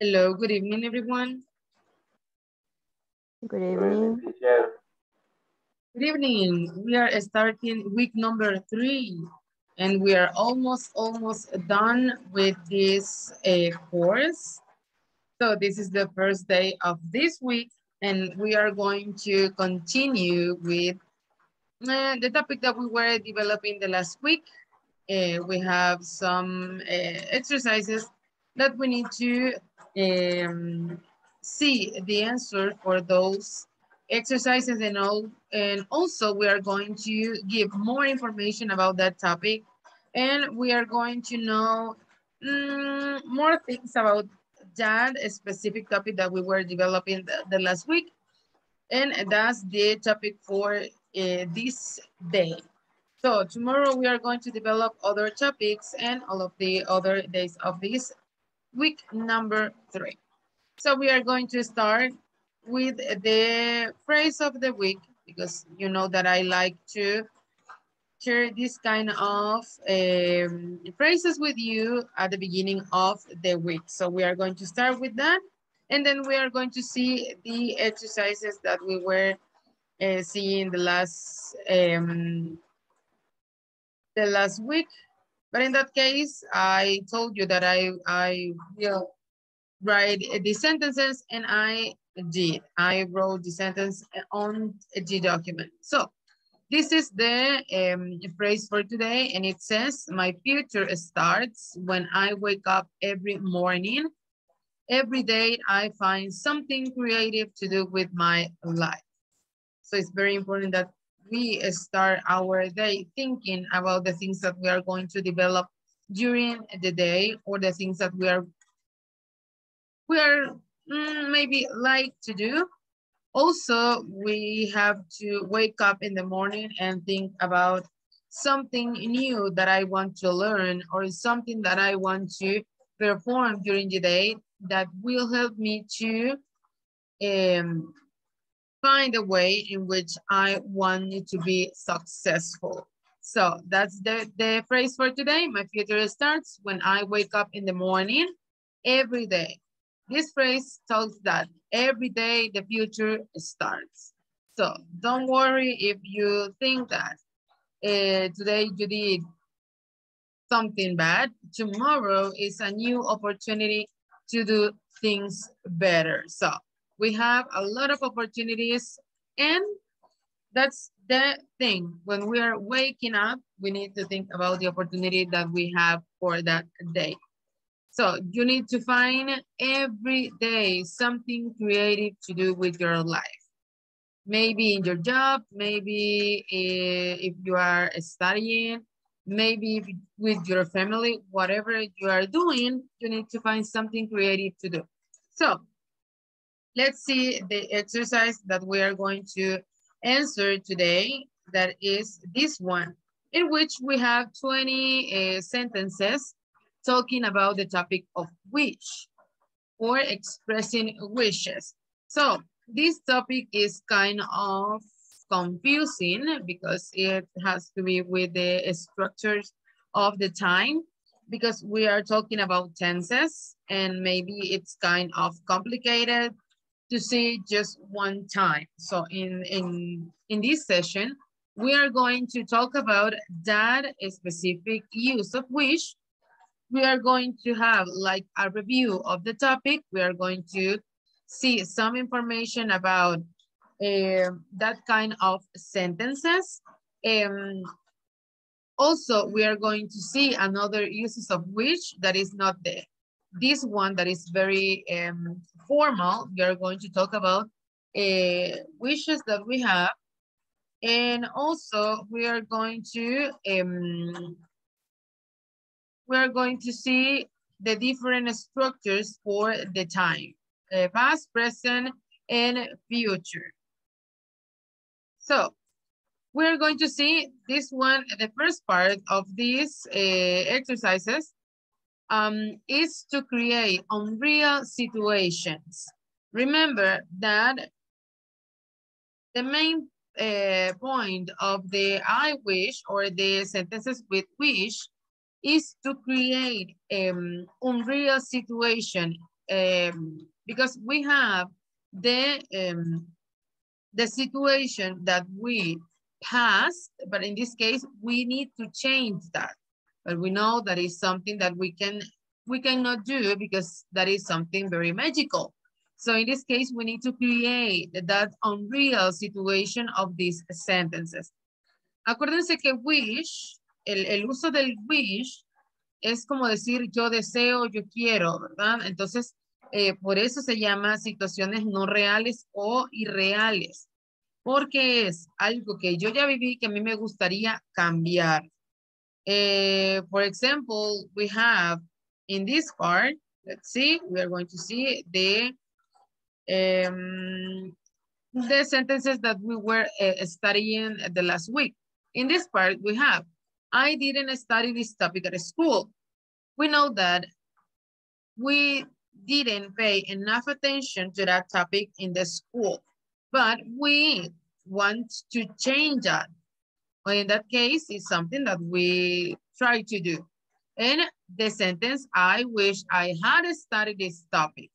Hello, good evening, everyone. Good evening. Good evening. We are starting week number three, and we are almost, almost done with this uh, course. So this is the first day of this week, and we are going to continue with uh, the topic that we were developing the last week. Uh, we have some uh, exercises that we need to um, see the answer for those exercises and all. And also we are going to give more information about that topic. And we are going to know mm, more things about that specific topic that we were developing the, the last week. And that's the topic for uh, this day. So tomorrow we are going to develop other topics and all of the other days of this week number three. So we are going to start with the phrase of the week because you know that I like to share this kind of um, phrases with you at the beginning of the week. So we are going to start with that and then we are going to see the exercises that we were uh, seeing the last um, the last week. But in that case, I told you that I, I will write the sentences and I did. I wrote the sentence on the document. So this is the um, phrase for today and it says, my future starts when I wake up every morning. Every day I find something creative to do with my life. So it's very important that we start our day thinking about the things that we are going to develop during the day or the things that we are we are mm, maybe like to do. Also, we have to wake up in the morning and think about something new that I want to learn or something that I want to perform during the day that will help me to um, find a way in which I want you to be successful. So that's the, the phrase for today. My future starts when I wake up in the morning every day. This phrase tells that every day the future starts. So don't worry if you think that uh, today you did something bad. Tomorrow is a new opportunity to do things better. So we have a lot of opportunities and that's the thing. When we are waking up, we need to think about the opportunity that we have for that day. So you need to find every day something creative to do with your life. Maybe in your job, maybe eh, if you are studying, maybe with your family, whatever you are doing, you need to find something creative to do. So let's see the exercise that we are going to answer today. That is this one, in which we have 20 uh, sentences talking about the topic of wish or expressing wishes. So this topic is kind of confusing because it has to be with the structures of the time because we are talking about tenses and maybe it's kind of complicated to see just one time. So in, in, in this session, we are going to talk about that specific use of which we are going to have like a review of the topic. We are going to see some information about uh, that kind of sentences. Um, also, we are going to see another uses of which that is not the this one that is very um, formal. We are going to talk about uh, wishes that we have. And also we are going to um, we're going to see the different structures for the time, uh, past, present, and future. So we're going to see this one, the first part of these uh, exercises um, is to create unreal situations. Remember that the main uh, point of the I wish or the sentences with wish is to create um, unreal situation um, because we have the, um, the situation that we passed, but in this case, we need to change that. But we know that is something that we can we cannot do because that is something very magical. So in this case, we need to create that unreal situation of these sentences. Acuérdense que wish, el, el uso del wish es como decir yo deseo, yo quiero, ¿verdad? Entonces, eh, por eso se llama situaciones no reales o irreales, porque es algo que yo ya viví que a mí me gustaría cambiar. Eh, for example, we have in this part, let's see, we are going to see the um, the sentences that we were uh, studying the last week. In this part, we have, I didn't study this topic at school. We know that we didn't pay enough attention to that topic in the school, but we want to change that. Well, in that case, it's something that we try to do. And the sentence, I wish I had studied this topic.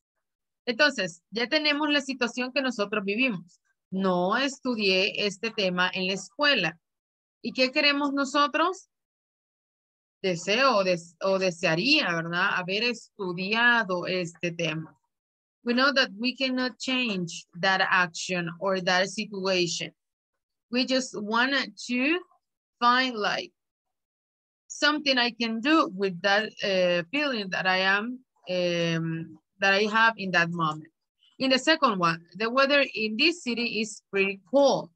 Entonces, ya tenemos la situación que nosotros vivimos. No estudié este tema en la escuela. ¿Y qué queremos nosotros? Deseo o, o desearía, ¿verdad? Haber estudiado este tema. We know that we cannot change that action or that situation. We just want to find like something I can do with that uh, feeling that I am, um, that I have in that moment. In the second one, the weather in this city is pretty cold.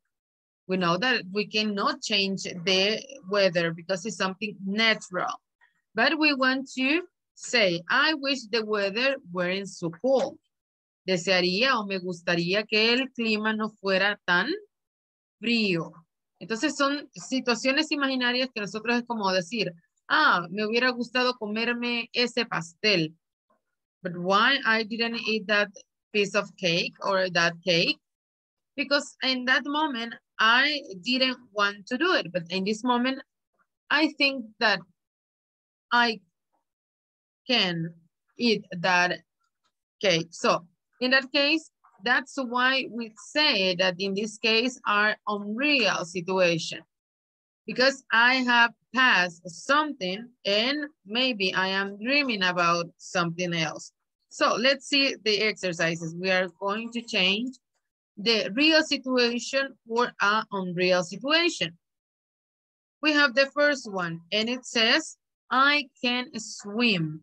We know that we cannot change the weather because it's something natural. But we want to say, I wish the weather weren't so cold. Desearía o me gustaría que el clima no fuera tan frío. Entonces son situaciones imaginarias que nosotros es como decir, ah, me hubiera gustado comerme ese pastel. But why I didn't eat that piece of cake or that cake? Because in that moment, I didn't want to do it. But in this moment, I think that I can eat that cake. So in that case, that's why we say that in this case are unreal situation because I have passed something and maybe I am dreaming about something else. So let's see the exercises. We are going to change the real situation for an unreal situation. We have the first one and it says, I can swim.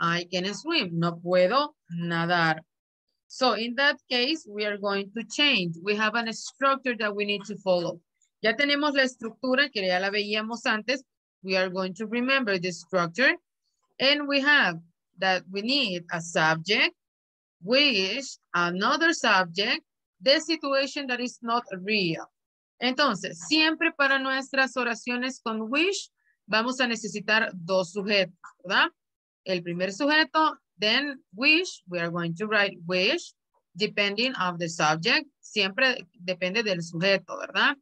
I can swim. No puedo nadar. So in that case, we are going to change. We have a structure that we need to follow. Ya tenemos la estructura que ya la veíamos antes. We are going to remember the structure. And we have that we need a subject, wish, another subject, the situation that is not real. Entonces, siempre para nuestras oraciones con wish, vamos a necesitar dos sujetos, ¿verdad? El primer sujeto Then wish, we are going to write wish, depending of the subject. Siempre depende del sujeto, ¿verdad?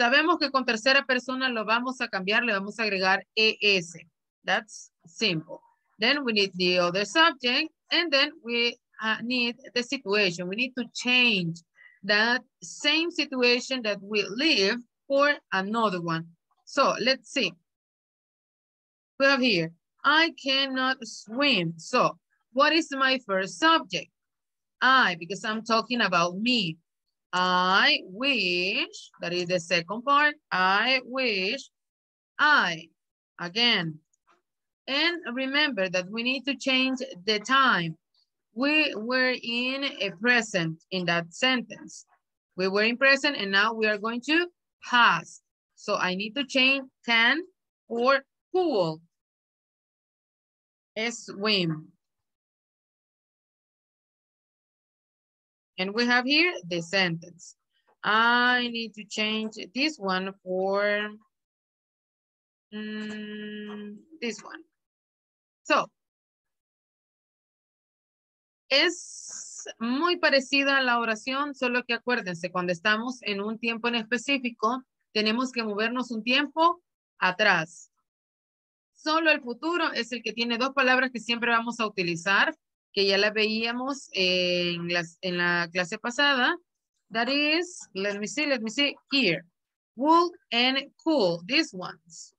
Sabemos que con tercera persona lo vamos a cambiar, le vamos a agregar ES. That's simple. Then we need the other subject, and then we uh, need the situation. We need to change that same situation that we live for another one. So let's see. We have here, I cannot swim. So what is my first subject? I, because I'm talking about me. I wish, that is the second part. I wish I, again. And remember that we need to change the time. We were in a present in that sentence. We were in present and now we are going to past. So I need to change can or cool swim. And we have here the sentence. I need to change this one for um, this one. So, es muy parecida a la oración, solo que acuérdense, cuando estamos en un tiempo en específico, tenemos que movernos un tiempo atrás. Solo el futuro es el que tiene dos palabras que siempre vamos a utilizar. que ya la veíamos en, las, la clase pasada. That is, let me see, let me see, here. Wool and cool, these ones.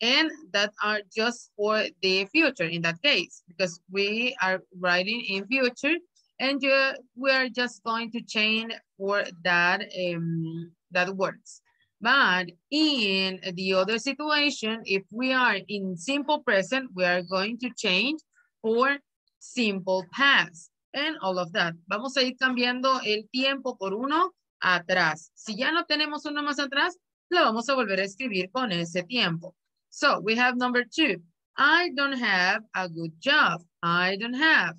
And that are just for the future in that case, because we are writing in future and you, we are just going to change for that, um, that words. But in the other situation, if we are in simple present, we are going to change for simple past and all of that. Vamos a ir cambiando el tiempo por uno atrás. Si ya no tenemos uno más atrás, lo vamos a volver a escribir con ese tiempo. So we have number two. I don't have a good job. I don't have.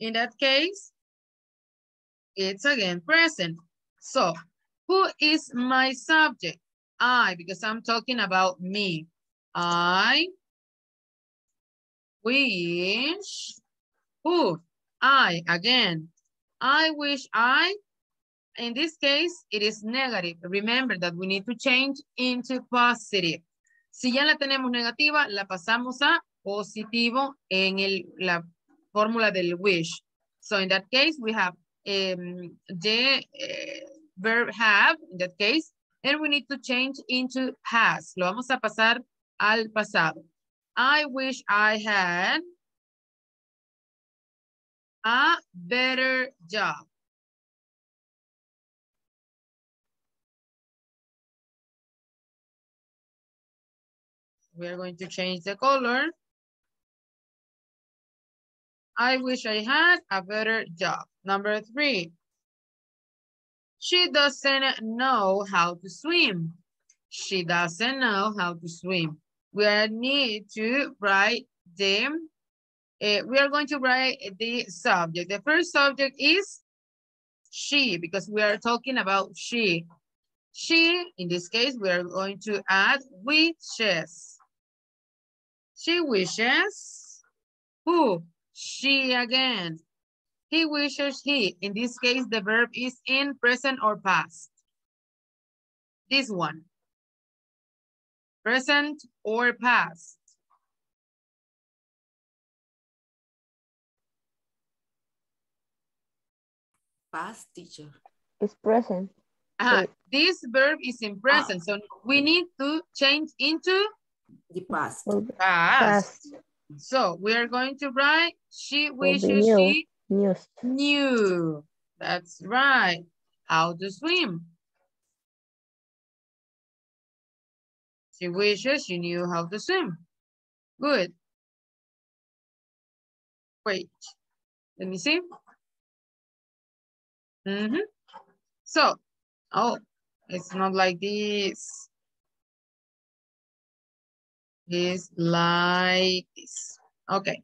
In that case, it's again present. So who is my subject? I, because I'm talking about me. I wish, who? I, again. I wish I, in this case, it is negative. Remember that we need to change into positive. Si ya la tenemos negativa, la pasamos a positivo en el, la fórmula del wish. So in that case, we have um, the uh, verb have, in that case, and we need to change into past. Lo vamos a pasar al pasado. I wish I had a better job. We are going to change the color. I wish I had a better job. Number three, she doesn't know how to swim. She doesn't know how to swim. We need to write them. Uh, we are going to write the subject. The first subject is she, because we are talking about she. She, in this case, we are going to add wishes. She wishes. Who? She again. He wishes he. In this case, the verb is in present or past. This one. Present or past. Past teacher. It's present. Uh -huh. This verb is in present, ah. so we need to change into the past. past. past. So we are going to write, she wishes she Knew. Knew. That's right. How to swim. She wishes she knew how to swim. Good. Wait. Let me see. Mm -hmm. So, oh, it's not like this. It's like this. Okay.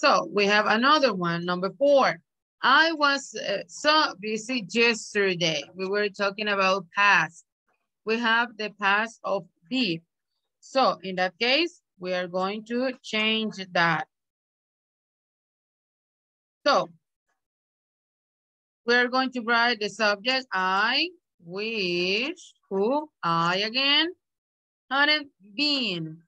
So we have another one, number four. I was uh, so busy yesterday. We were talking about past. We have the past of be. So in that case, we are going to change that. So we're going to write the subject, I wish, who, I again, hadn't been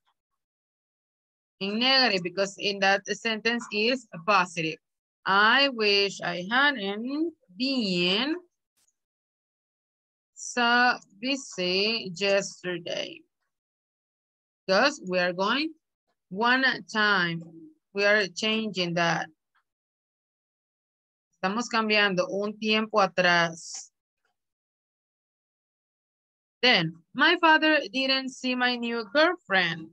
in negative because in that sentence is positive. I wish I hadn't been so busy yesterday. Because we are going one time. We are changing that. Estamos cambiando un tiempo atrás. Then, my father didn't see my new girlfriend.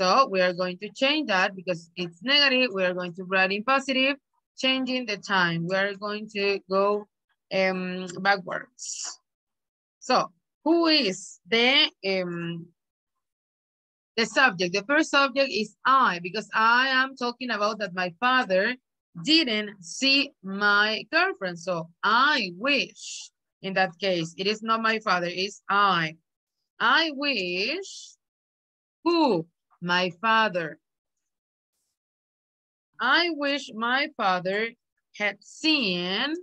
So we are going to change that because it's negative. We are going to write in positive, changing the time. We are going to go um, backwards. So who is the, um, the subject? The first subject is I because I am talking about that my father didn't see my girlfriend. So I wish in that case, it is not my father, it's I. I wish who my father. I wish my father had seen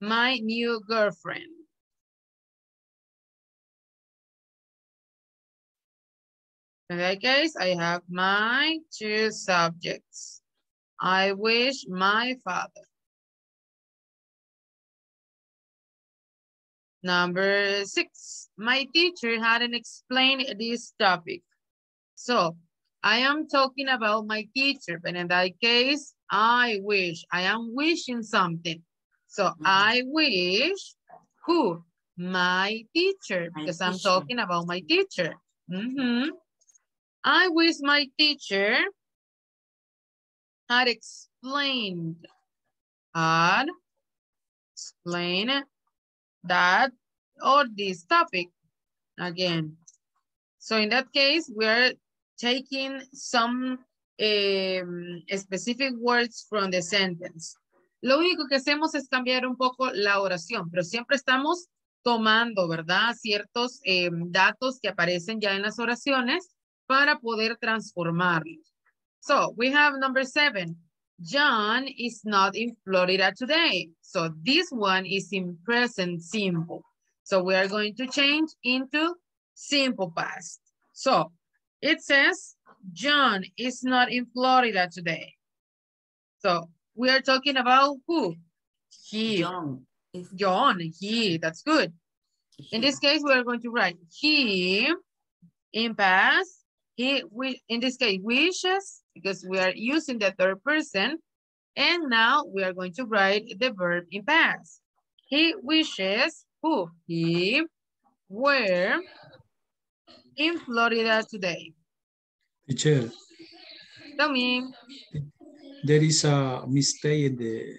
my new girlfriend. In that case, I have my two subjects. I wish my father. Number six, my teacher hadn't explained this topic. So I am talking about my teacher, but in that case, I wish, I am wishing something. So mm -hmm. I wish who? My teacher, my because teacher. I'm talking about my teacher. Mm -hmm. I wish my teacher had explained, had explained that or this topic again. So in that case, we're taking some um, specific words from the sentence. Lo único que hacemos es cambiar un poco la oración, pero siempre estamos tomando, ¿verdad? Ciertos eh, datos que aparecen ya en las oraciones para poder transformarlos. So, we have number seven. John is not in Florida today. So this one is in present simple. So we are going to change into simple past. So it says, John is not in Florida today. So we are talking about who? He. John. John, he, that's good. In this case, we are going to write he in past. He, we, in this case, wishes because we are using the third person. And now we are going to write the verb in past. He wishes who? He were in Florida today. Teacher. Tell me. There is a mistake in the,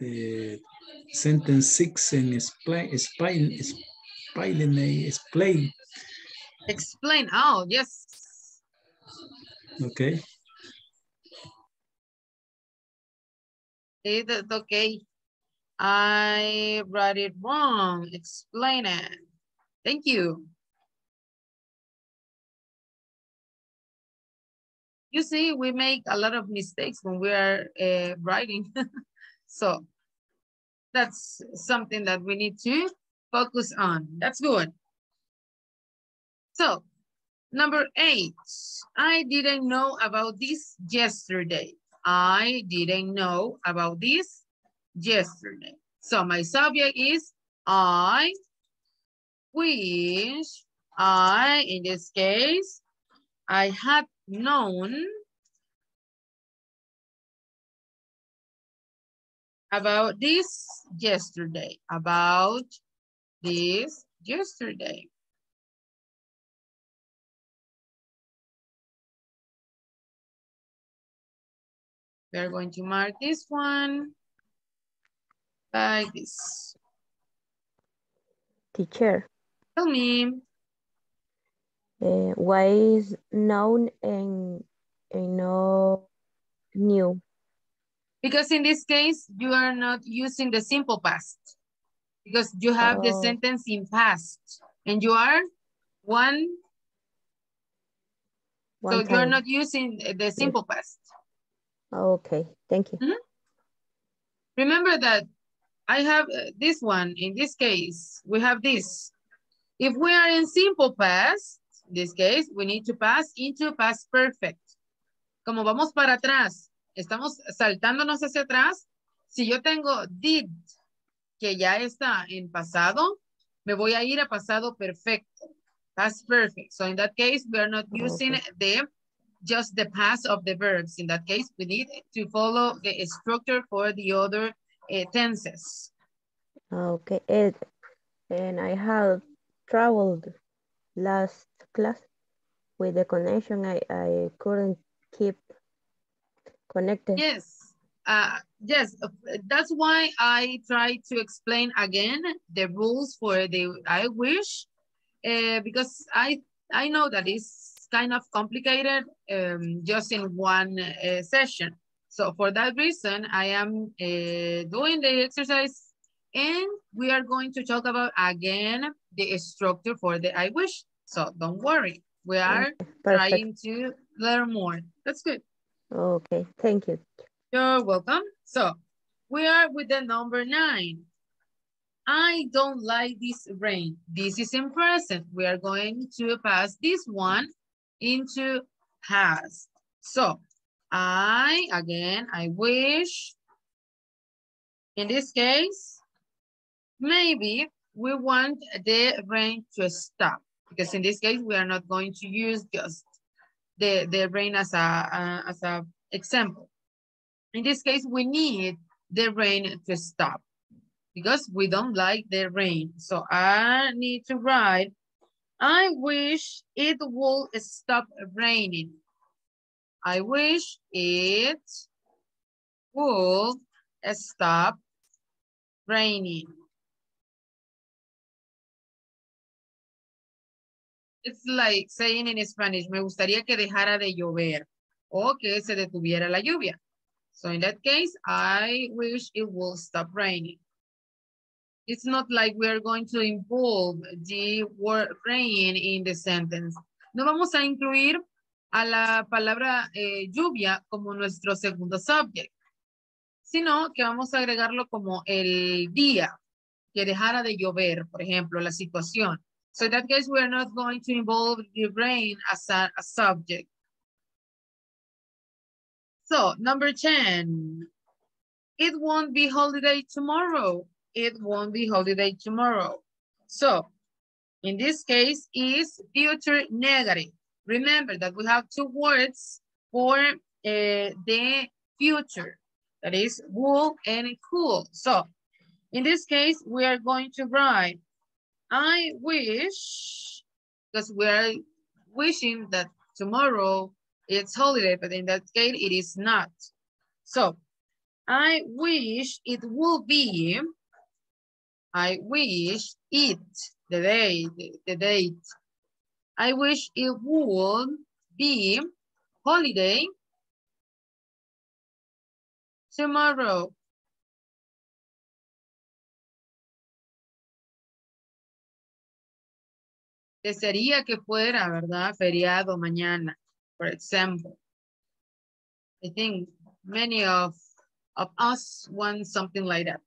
the sentence six and explain, explain, explain, explain. Explain, oh, yes, Okay. It's okay. I wrote it wrong. Explain it. Thank you. You see, we make a lot of mistakes when we are uh, writing. so that's something that we need to focus on. That's good. So Number eight, I didn't know about this yesterday. I didn't know about this yesterday. So my subject is I wish I, in this case, I had known about this yesterday, about this yesterday. We're going to mark this one like this. Teacher. Tell me. Uh, why is known and, and no knew? Because in this case, you are not using the simple past. Because you have oh. the sentence in past. And you are one. one so time. you're not using the simple past. Okay, thank you. Mm -hmm. Remember that I have uh, this one, in this case, we have this. If we are in simple past, in this case, we need to pass into past perfect. Como vamos para atrás, estamos saltándonos hacia atrás. Si yo tengo did, que ya está en pasado, me voy a ir a pasado perfecto. Past perfect. So in that case, we are not using okay. the just the past of the verbs. In that case, we need to follow the structure for the other uh, tenses. Okay, Ed, and I have traveled last class with the connection. I, I couldn't keep connected. Yes, uh, yes, that's why I try to explain again the rules for the I wish, uh, because I I know that it's kind of complicated um, just in one uh, session. So for that reason, I am uh, doing the exercise and we are going to talk about again the structure for the I wish. So don't worry, we are trying to learn more. That's good. Okay, thank you. You're welcome. So we are with the number nine. I don't like this rain. This is in present. We are going to pass this one into has. So I, again, I wish, in this case, maybe we want the rain to stop because in this case, we are not going to use just the, the rain as a, uh, as a example. In this case, we need the rain to stop because we don't like the rain. So I need to write, I wish it will stop raining. I wish it would stop raining. It's like saying in Spanish, me gustaría que dejara de llover o que se detuviera la lluvia. So in that case, I wish it will stop raining. It's not like we are going to involve the word rain in the sentence. No vamos a incluir a la palabra eh, lluvia como nuestro segundo subject, sino que vamos a agregarlo como el día, que dejara de llover, por ejemplo, la situación. So in that case, we are not going to involve the rain as a, a subject. So number 10, it won't be holiday tomorrow it won't be holiday tomorrow. So in this case is future negative. Remember that we have two words for uh, the future. That is wool and cool. So in this case, we are going to write, I wish, because we are wishing that tomorrow it's holiday, but in that case, it is not. So I wish it will be I wish it, the day, the, the date. I wish it would be holiday tomorrow. Desearía que fuera, ¿verdad? Feriado mañana, for example. I think many of, of us want something like that.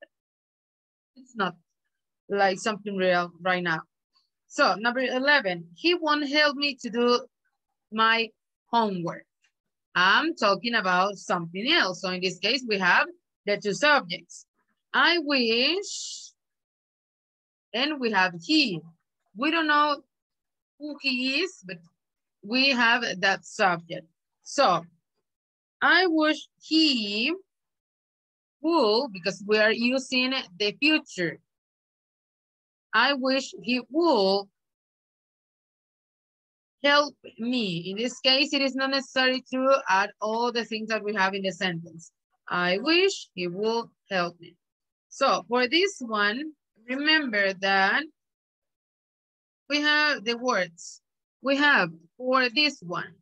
It's not like something real right now. So number 11, he won't help me to do my homework. I'm talking about something else. So in this case, we have the two subjects. I wish, and we have he. We don't know who he is, but we have that subject. So I wish he will, because we are using the future. I wish he would help me. In this case, it is not necessary to add all the things that we have in the sentence. I wish he would help me. So for this one, remember that we have the words. We have for this one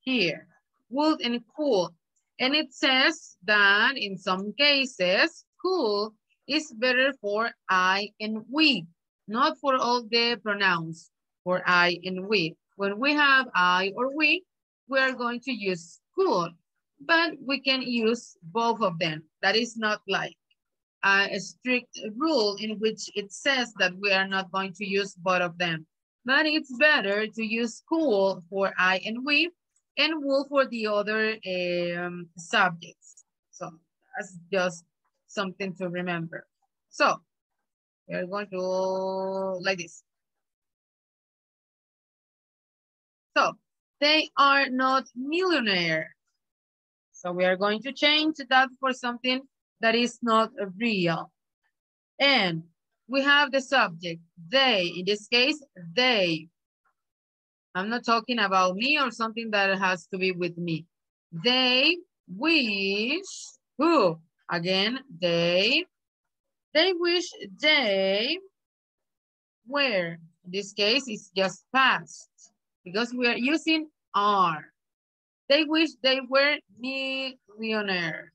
here, would and cool. And it says that in some cases, cool is better for I and we, not for all the pronouns, for I and we. When we have I or we, we are going to use could, but we can use both of them. That is not like a strict rule in which it says that we are not going to use both of them. But it's better to use cool for I and we and wool for the other um, subjects. So that's just something to remember. So we're going to like this. So they are not millionaire. So we are going to change that for something that is not real. And we have the subject, they. In this case, they. I'm not talking about me or something that has to be with me. They wish, who? Again, they, they wish they were. In this case, it's just past because we are using are. They wish they were millionaire.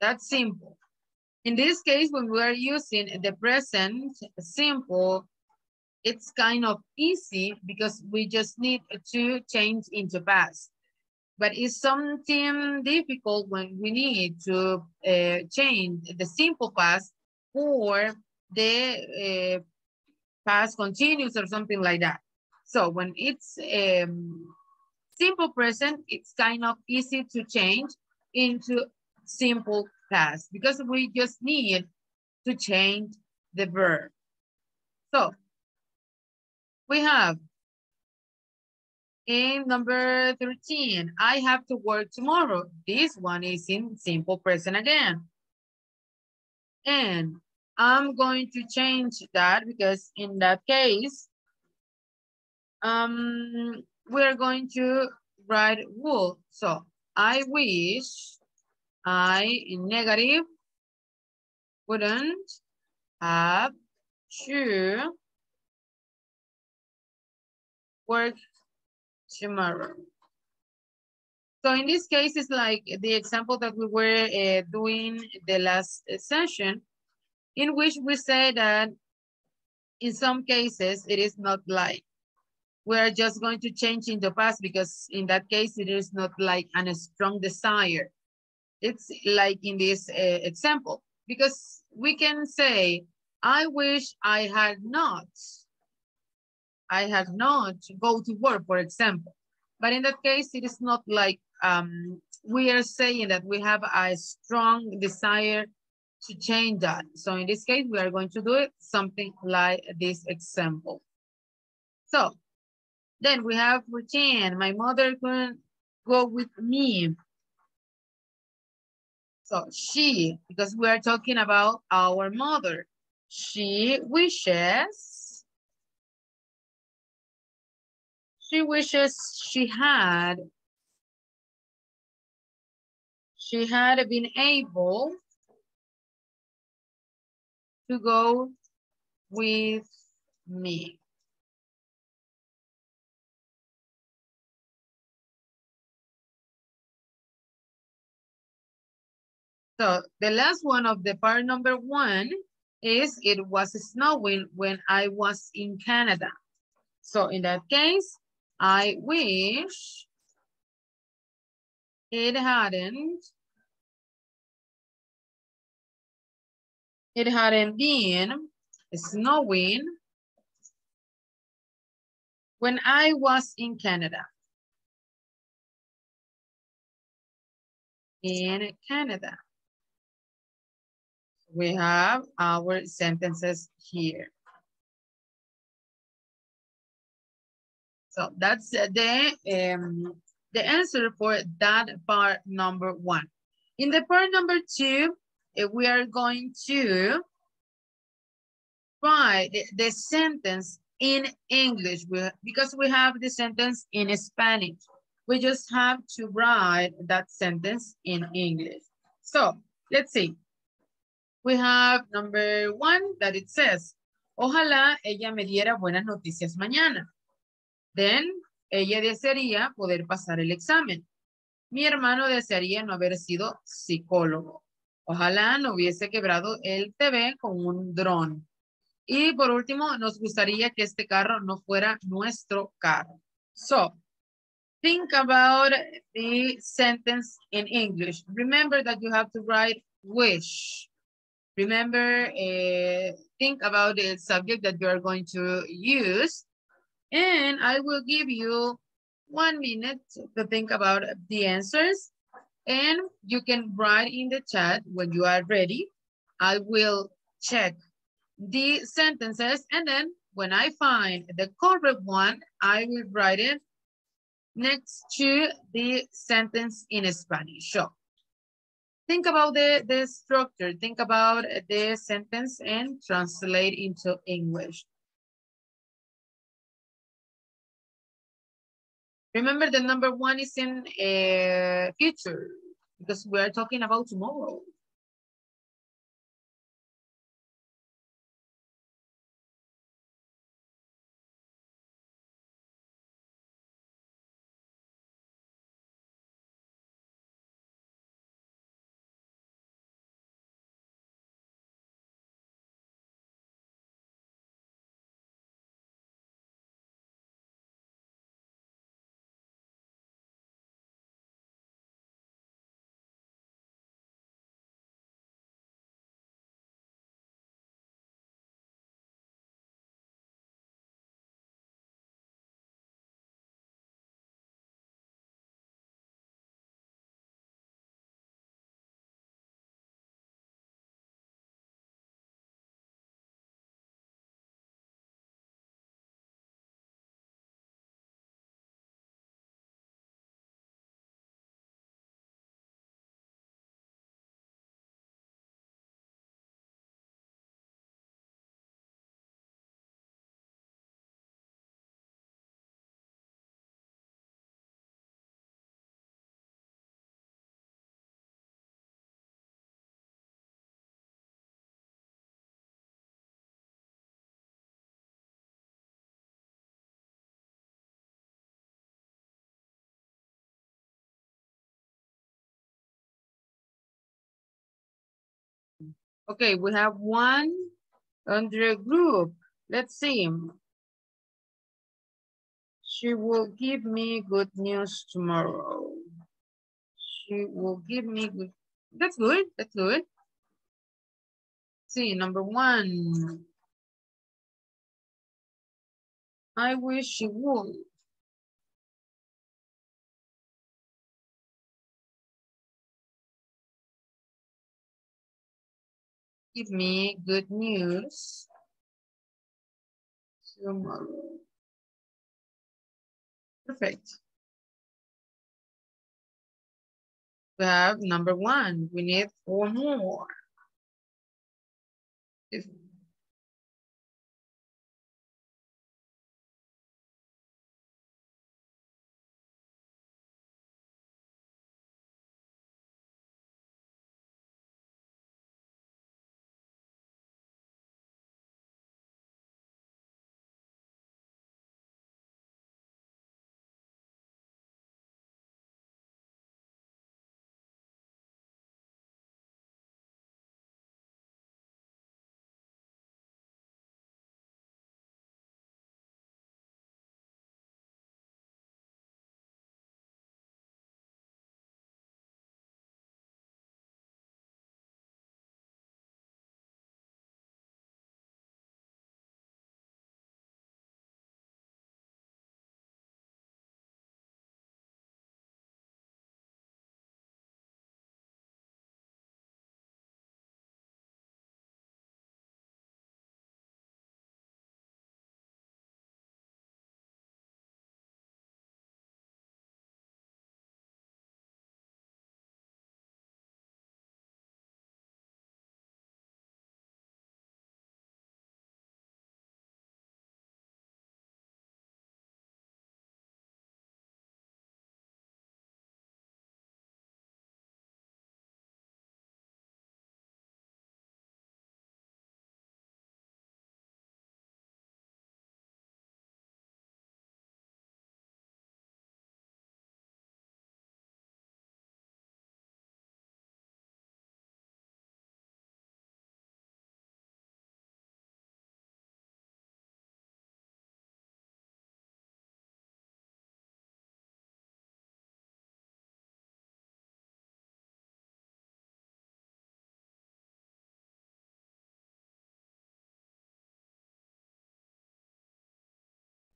That's simple. In this case, when we are using the present simple, it's kind of easy because we just need to change into past. But it's something difficult when we need to uh, change the simple past for the uh, past continuous or something like that. So when it's um, simple present, it's kind of easy to change into simple past because we just need to change the verb. So we have in number 13, I have to work tomorrow. This one is in simple present again. And I'm going to change that because in that case, um, we're going to write would. So I wish I in negative wouldn't have to work tomorrow. So in this case, it's like the example that we were uh, doing the last session, in which we say that in some cases, it is not like. We're just going to change in the past because in that case, it is not like a strong desire. It's like in this uh, example, because we can say, I wish I had not I have not go to work, for example. But in that case, it is not like um, we are saying that we have a strong desire to change that. So in this case, we are going to do it something like this example. So then we have routine. My mother couldn't go with me. So she, because we are talking about our mother, she wishes She wishes she had she had been able to go with me. So the last one of the part number one is it was snowing when I was in Canada. So in that case, I wish it hadn't it hadn't been snowing when I was in Canada. In Canada. We have our sentences here. So that's the, um, the answer for that part number one. In the part number two, uh, we are going to write the, the sentence in English because we have the sentence in Spanish. We just have to write that sentence in English. So let's see. We have number one that it says, ojalá ella me diera buenas noticias mañana. Then, ella desearía poder pasar el examen. Mi hermano desearía no haber sido psicólogo. Ojalá no hubiese quebrado el TV con un dron. Y por último, nos gustaría que este carro no fuera nuestro carro. So, think about the sentence in English. Remember that you have to write wish. Remember, uh, think about the subject that you are going to use And I will give you one minute to think about the answers. And you can write in the chat when you are ready. I will check the sentences and then when I find the correct one, I will write it next to the sentence in Spanish. So think about the, the structure, think about the sentence and translate into English. Remember the number one is in uh, future because we are talking about tomorrow. Okay, we have one under group. Let's see. She will give me good news tomorrow. She will give me good. That's good. That's good. See, number one. I wish she would. Give me good news tomorrow. Perfect. We have number one. We need four more.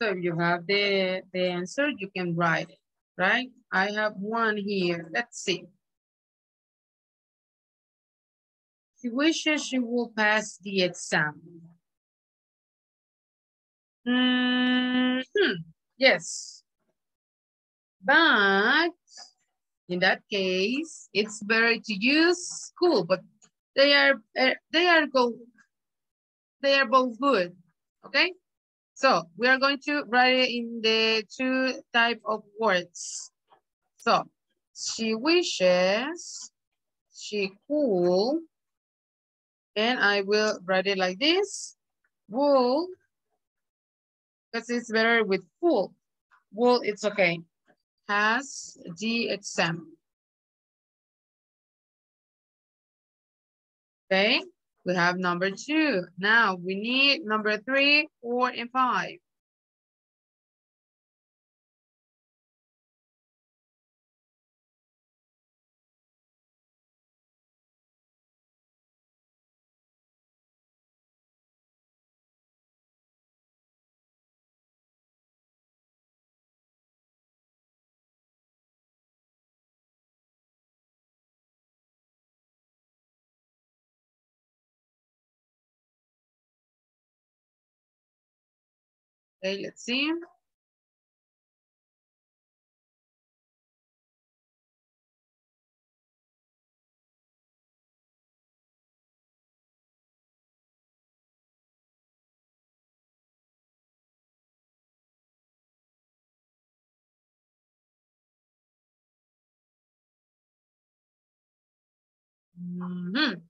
So if you have the, the answer, you can write it, right? I have one here. Let's see. She wishes she will pass the exam. Mm -hmm. Yes. But in that case, it's better to use school, but they are uh, they are go they are both good. Okay. So we are going to write it in the two type of words. So she wishes she cool, and I will write it like this, would, because it's better with full. Would, it's okay. Has the exam. Okay. We have number two. Now we need number three, four, and five. Okay, let's see. Mm -hmm.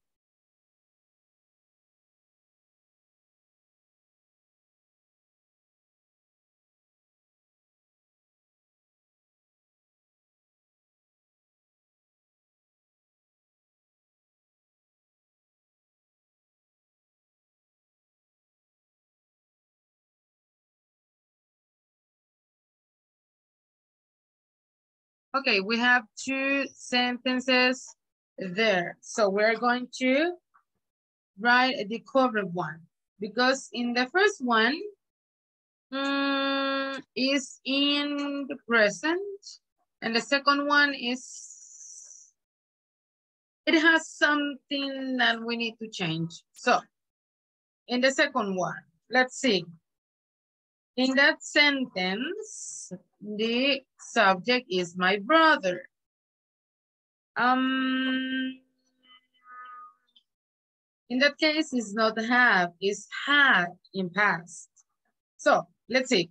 Okay, we have two sentences there. So we're going to write the correct one because in the first one um, is in the present and the second one is, it has something that we need to change. So in the second one, let's see. In that sentence, the subject is my brother. Um, in that case, it's not have, it's had in past. So let's see.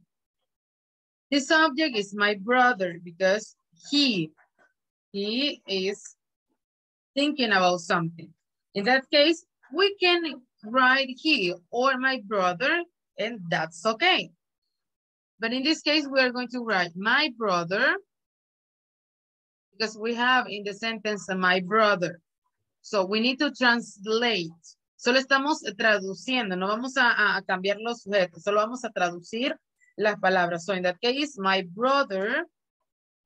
The subject is my brother because he, he is thinking about something. In that case, we can write he or my brother and that's okay. But in this case, we are going to write my brother because we have in the sentence my brother. So we need to translate. Solo estamos traduciendo, no vamos a, a cambiar los sujetos, solo vamos a traducir las palabras. So in that case, my brother,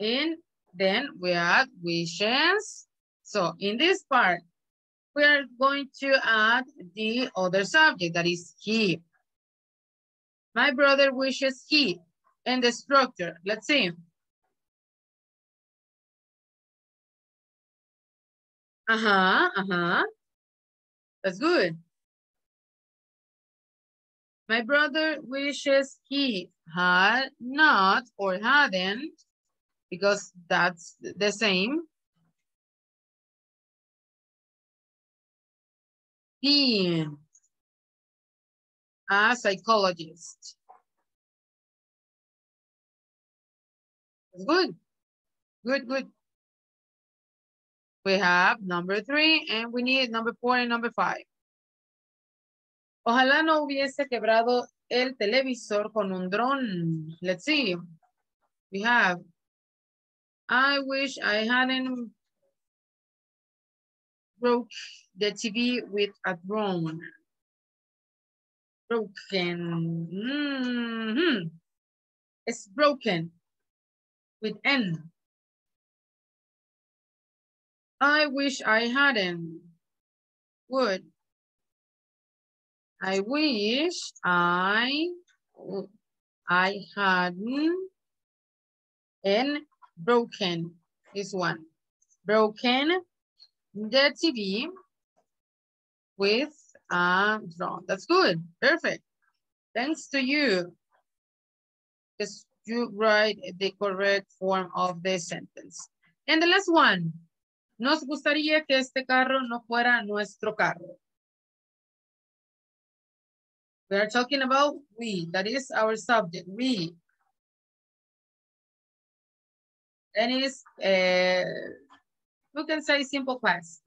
and then we add wishes. So in this part, we are going to add the other subject, that is he. My brother wishes he. And the structure, let's see. Uh-huh, uh-huh. That's good. My brother wishes he had not or hadn't, because that's the same. He, a psychologist. Good. Good, good. We have number three and we need number four and number five. Ojalá no hubiese quebrado el televisor con un dron. Let's see. We have, I wish I hadn't broke the TV with a drone. Broken. Mm -hmm. It's broken with N. I wish I hadn't. Would. I wish I I hadn't and broken this one. Broken the TV with a drone. That's good. Perfect. Thanks to you. Just you write the correct form of the sentence. And the last one. Nos gustaría que este carro no fuera nuestro carro. We are talking about we. That is our subject. We. And it is, uh, we can say simple past.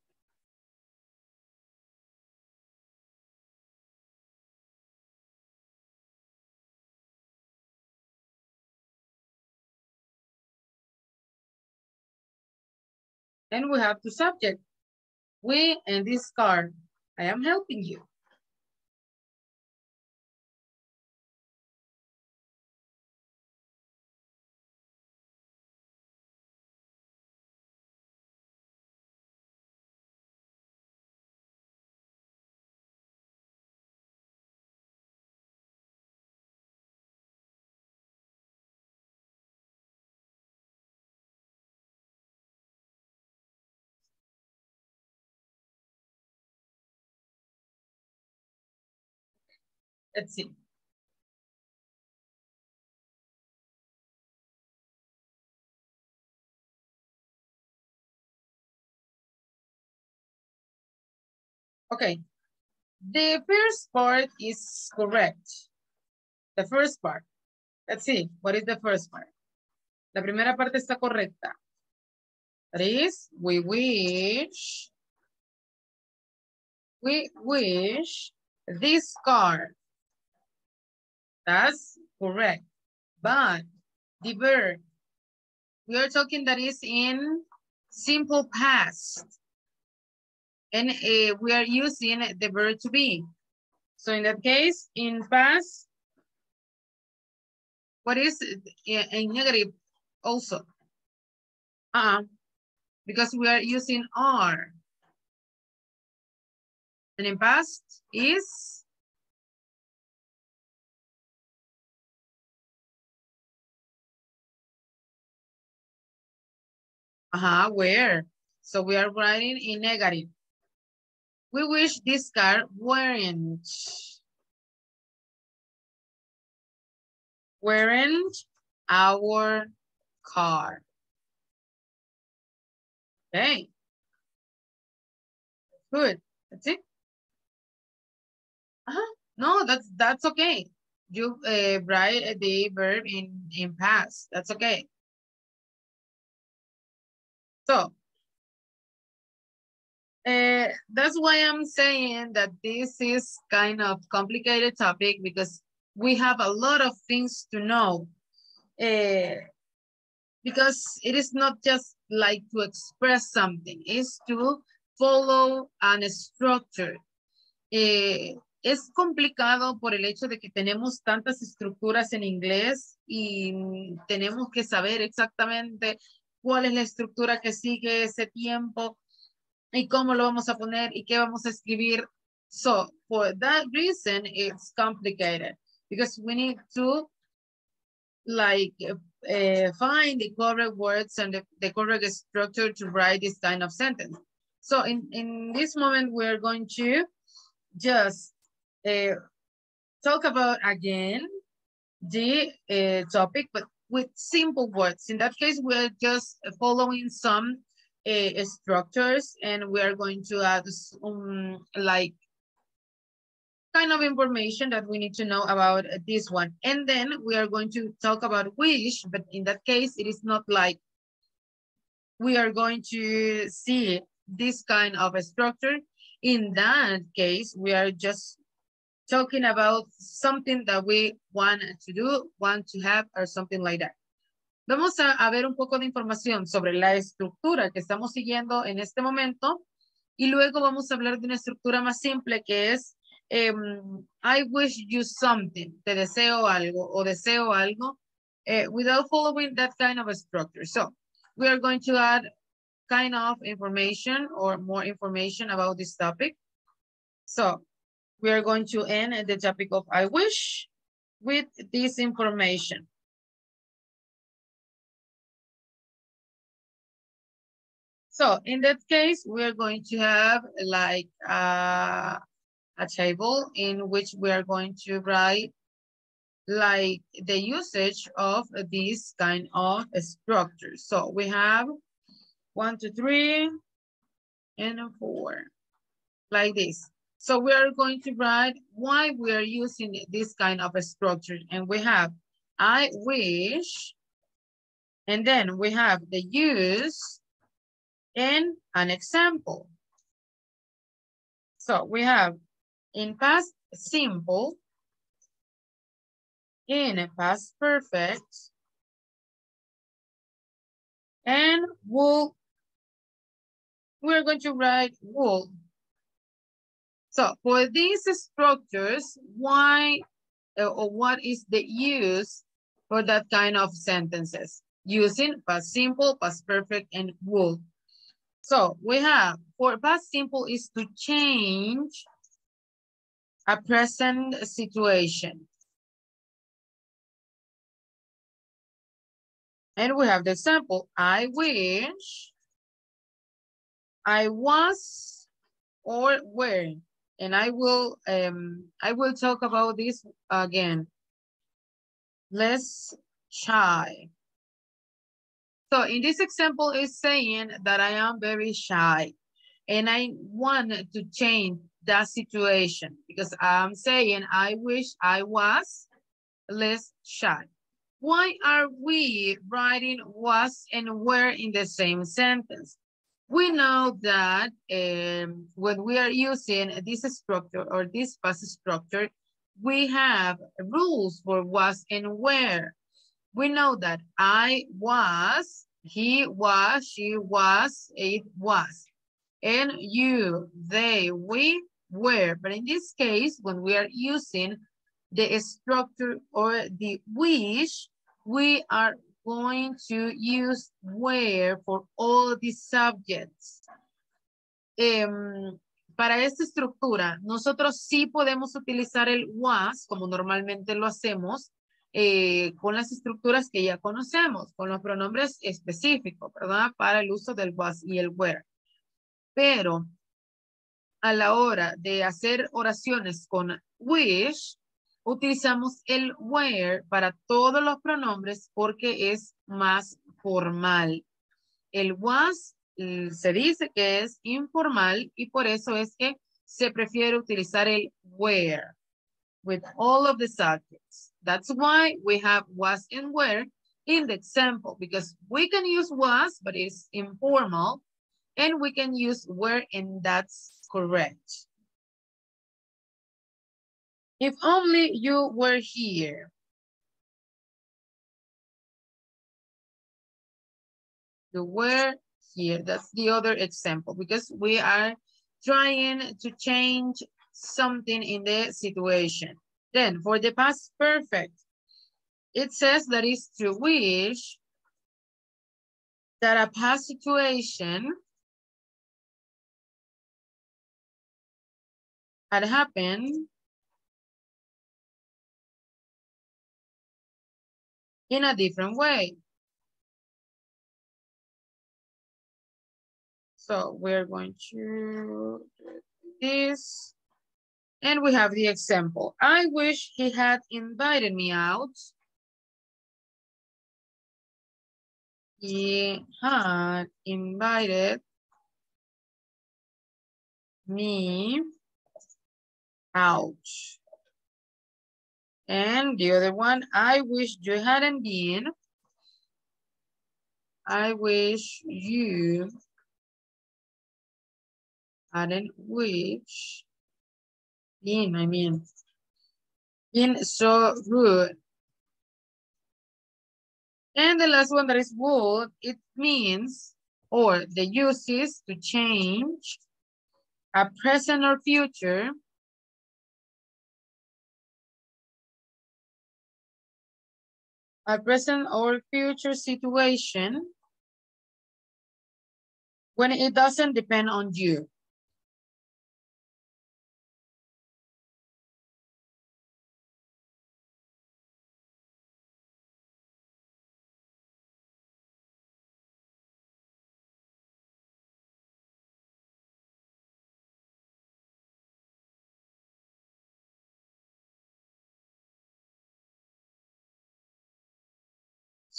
And we have the subject. We and this car. I am helping you. Let's see. Okay. The first part is correct. The first part. Let's see. What is the first part? La primera parte está correcta. That is, we wish, we wish this car that's correct. But the verb, we are talking that is in simple past. And uh, we are using the verb to be. So in that case, in past, what is in negative also? Uh, because we are using are. And in past is uh-huh, where? So we are writing in negative. We wish this car weren't. Weren't our car. Okay. Good. That's it. Uh -huh. No, that's that's okay. You uh, write the verb in in past. That's okay. So uh, that's why I'm saying that this is kind of complicated topic because we have a lot of things to know. Uh, because it is not just like to express something, it's to follow an structure. Eh, es complicado por el hecho de que tenemos tantas estructuras en inglés y tenemos que saber exactamente cuál es la estructura que sigue ese tiempo y cómo lo vamos a poner y qué vamos a escribir. So, for that reason, it's complicated because we need to like uh, find the correct words and the, the, correct structure to write this kind of sentence. So in, in this moment, we're going to just uh, talk about again the uh, topic, but with simple words. In that case, we're just following some uh, structures and we are going to add some like kind of information that we need to know about this one. And then we are going to talk about wish, but in that case, it is not like we are going to see this kind of a structure. In that case, we are just talking about something that we want to do, want to have, or something like that. Vamos a, a ver un poco de información sobre la estructura que estamos siguiendo en este momento y luego vamos a hablar de una estructura más simple que es um, I wish you something, te deseo algo o deseo algo, uh, without following that kind of a structure. So we are going to add kind of information or more information about this topic. So we are going to end the topic of I wish with this information. So in that case, we're going to have like uh, a table in which we are going to write like the usage of these kind of structures. So we have one, two, three, and four, like this. So we are going to write why we are using this kind of a structure. And we have, I wish, and then we have the use in an example. So we have in past simple, in past perfect, and will, we're going to write will. So for these structures, why uh, or what is the use for that kind of sentences? Using past simple, past perfect, and will. So we have for past simple is to change a present situation. And we have the example, I wish I was or were. And I will um I will talk about this again. Less shy. So in this example it's saying that I am very shy and I want to change that situation because I'm saying I wish I was less shy. Why are we writing was and were in the same sentence? We know that um, when we are using this structure or this past structure, we have rules for was and where. We know that I was, he was, she was, it was. And you, they, we, were. But in this case, when we are using the structure or the wish, we are going to use where for all these subjects. Em, para esta estructura, nosotros sí podemos utilizar el was, como normalmente lo hacemos, eh, con las estructuras que ya conocemos, con los pronombres específicos, ¿verdad? Para el uso del was y el where. Pero a la hora de hacer oraciones con wish, utilizamos el where para todos los pronombres porque es más formal. El was mm, se dice que es informal y por eso es que se prefiere utilizar el where with all of the subjects. That's why we have was and where in the example because we can use was but it's informal and we can use where and that's correct. If only you were here. You were here. That's the other example because we are trying to change something in the situation. Then for the past perfect, it says that is to wish that a past situation had happened in a different way. So we're going to this. And we have the example. I wish he had invited me out. He had invited me out. And the other one, I wish you hadn't been. I wish you hadn't wish been, I mean, been so rude. And the last one that is would, it means, or the uses to change a present or future a present or future situation when it doesn't depend on you.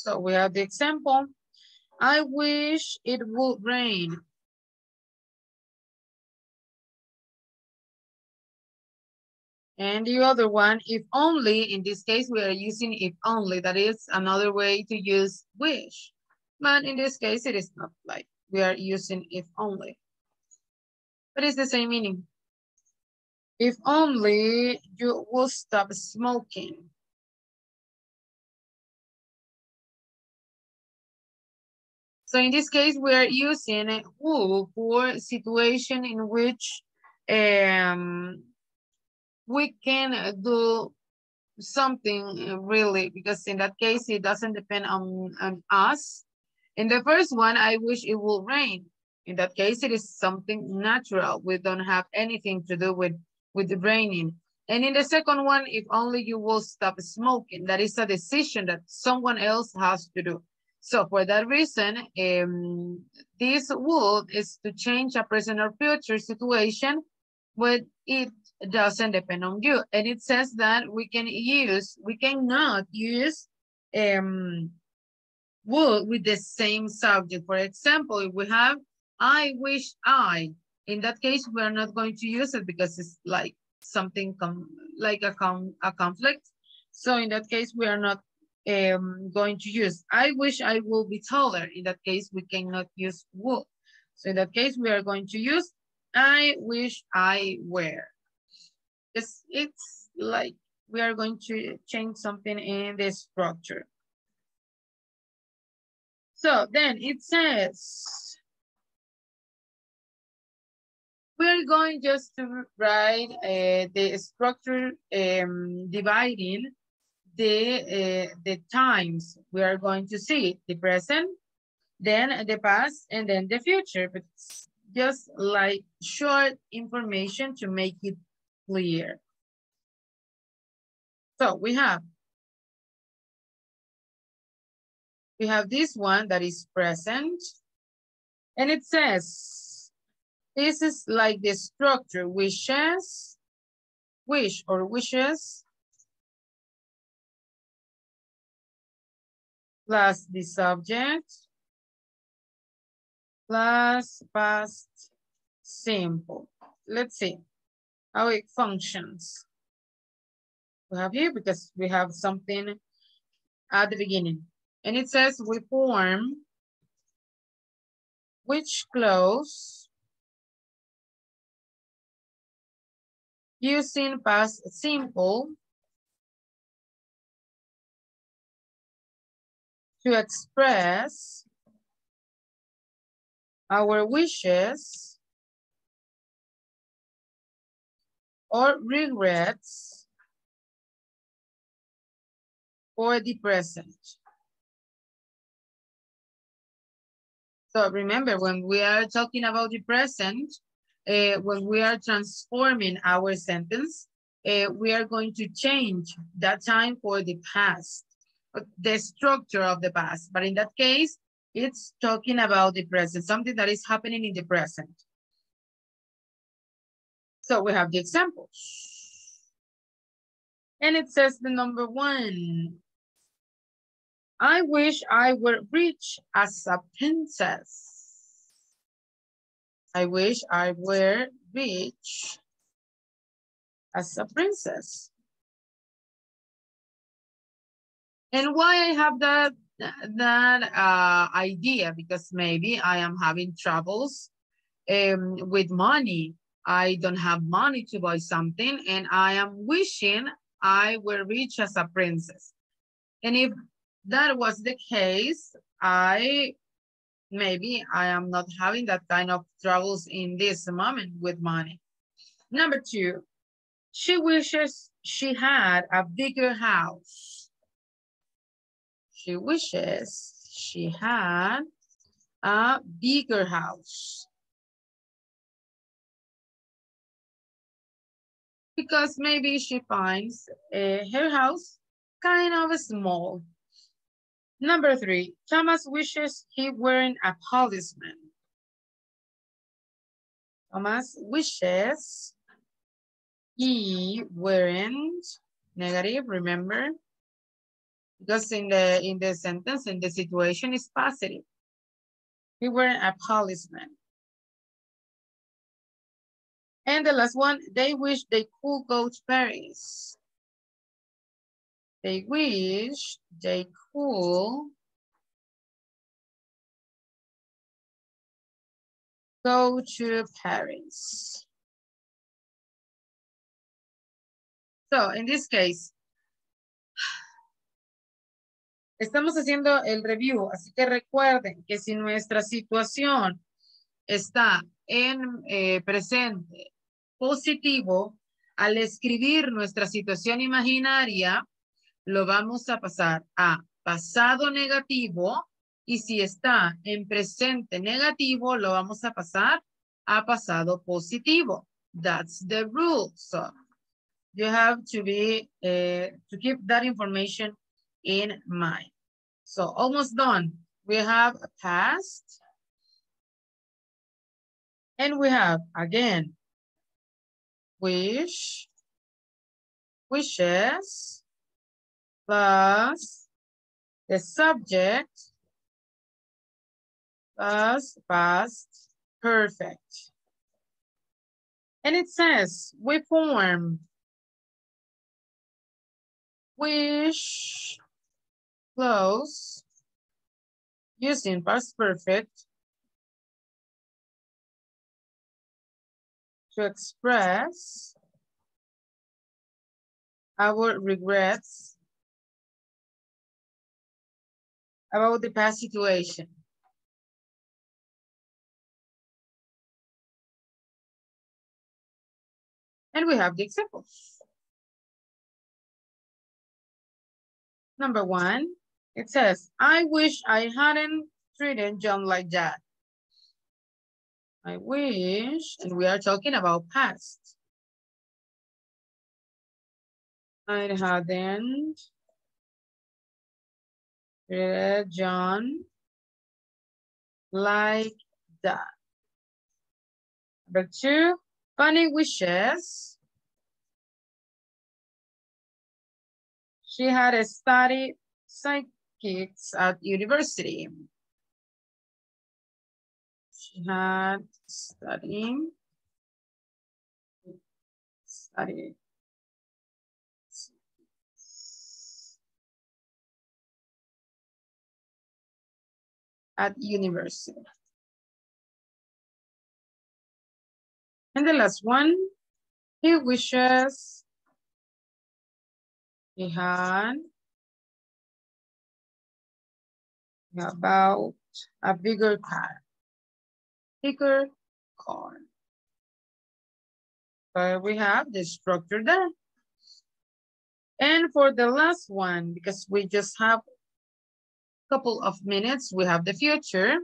So we have the example. I wish it would rain. And the other one, if only, in this case, we are using if only. That is another way to use wish. But in this case, it is not like we are using if only. But it's the same meaning. If only you will stop smoking. So in this case, we are using who for situation in which um, we can do something really, because in that case, it doesn't depend on, on us. In the first one, I wish it will rain. In that case, it is something natural. We don't have anything to do with, with the raining. And in the second one, if only you will stop smoking, that is a decision that someone else has to do. So for that reason, um, this would is to change a present or future situation when it doesn't depend on you. And it says that we can use, we cannot use um, would with the same subject. For example, if we have, I wish I, in that case, we are not going to use it because it's like something like a, com a conflict. So in that case, we are not um, going to use. I wish I will be taller. In that case, we cannot use would. So in that case, we are going to use I wish I were. It's, it's like we are going to change something in the structure. So then it says, we're going just to write uh, the structure um, dividing the, uh, the times we are going to see the present, then the past, and then the future. But just like short information to make it clear. So we have, we have this one that is present, and it says, this is like the structure, wishes, wish or wishes, plus the subject, plus past simple. Let's see how it functions. We have here because we have something at the beginning. And it says we form which close using past simple to express our wishes or regrets for the present. So remember, when we are talking about the present, uh, when we are transforming our sentence, uh, we are going to change that time for the past, the structure of the past. But in that case, it's talking about the present, something that is happening in the present. So we have the examples. And it says the number one. I wish I were rich as a princess. I wish I were rich as a princess. And why I have that that uh, idea because maybe I am having troubles um, with money. I don't have money to buy something and I am wishing I were rich as a princess. And if that was the case, I maybe I am not having that kind of troubles in this moment with money. Number two, she wishes she had a bigger house. She wishes she had a bigger house. Because maybe she finds uh, her house kind of small. Number three, Thomas wishes he weren't a policeman. Thomas wishes he weren't negative, remember? Because in the in the sentence in the situation is positive. We were a policeman. And the last one, they wish they could go to Paris. They wish they could go to Paris. So in this case, Estamos haciendo el review, así que recuerden que si nuestra situación está en eh, presente positivo, al escribir nuestra situación imaginaria, lo vamos a pasar a pasado negativo y si está en presente negativo, lo vamos a pasar a pasado positivo. That's the rule. So you have to be, eh, to keep that information in mind. So almost done. We have a past. And we have, again, wish, wishes, plus the subject, plus past perfect. And it says, we form wish, close using past perfect to express our regrets about the past situation. And we have the examples. number one, it says, I wish I hadn't treated John like that. I wish, and we are talking about past. I hadn't treated John like that. Number two, funny wishes. She had a studied psychics at university. She had studying, studied at university. And the last one, he wishes he had about a bigger car, bigger car. But we have the structure there. And for the last one, because we just have a couple of minutes, we have the future.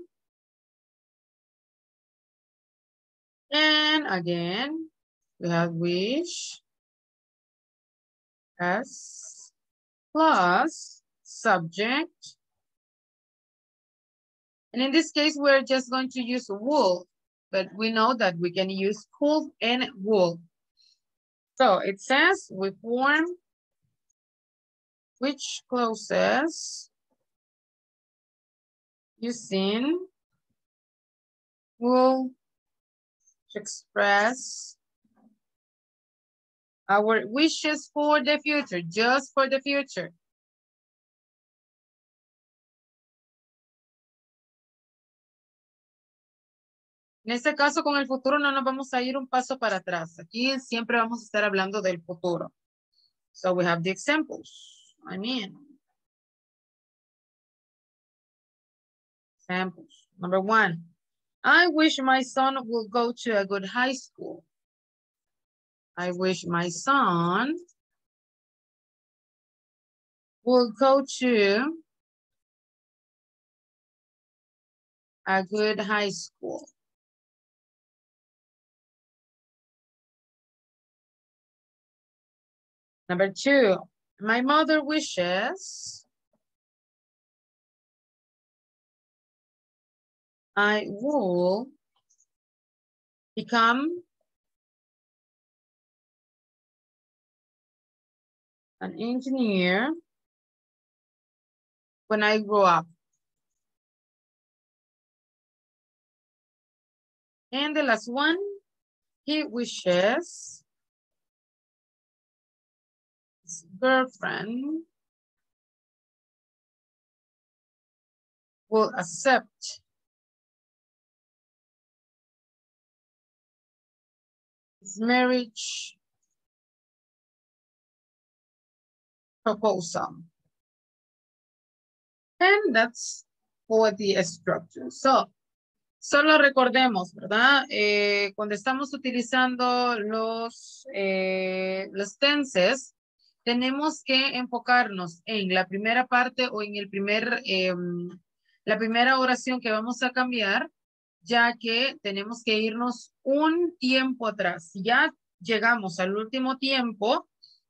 And again, we have wish as plus subject. And in this case, we're just going to use wool, but we know that we can use cool and wool. So it says we form wish clauses using wool to express our wishes for the future, just for the future. En este caso, con el futuro no nos vamos a ir un paso para atrás. Aquí siempre vamos a estar hablando del futuro. So we have the examples. I mean. Examples. Number one. I wish my son will go to a good high school. I wish my son will go to a good high school. Number two, my mother wishes I will become an engineer when I grow up. And the last one, he wishes girlfriend will accept his marriage proposal. And that's for the structure. So, solo recordemos, ¿verdad? Eh, cuando estamos utilizando los, eh, los tenses, tenemos que enfocarnos en la primera parte o en el primer, eh, la primera oración que vamos a cambiar, ya que tenemos que irnos un tiempo atrás. Si ya llegamos al último tiempo,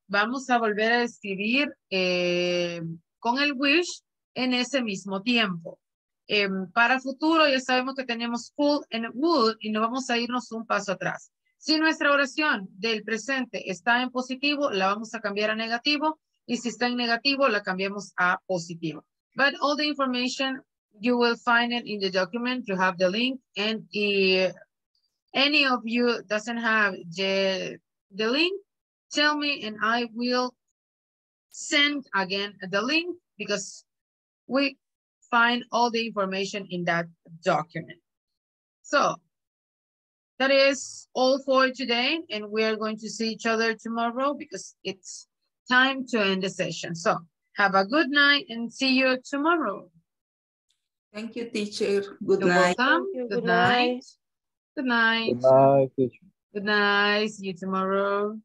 vamos a volver a escribir eh, con el wish en ese mismo tiempo. Eh, para futuro ya sabemos que tenemos full and would y no vamos a irnos un paso atrás. Si nuestra oración del presente está en positivo, la vamos a cambiar a negativo y si está en negativo, la cambiamos a positivo. But all the information, you will find it in the document. You have the link and if any of you doesn't have the, the link, tell me and I will send again the link because we find all the information in that document. So that is all for today and we are going to see each other tomorrow because it's time to end the session. So have a good night and see you tomorrow. Thank you, teacher. Good You're night. welcome. you. Good, Good night. night. Good night. Good night, teacher. Good night. See you tomorrow.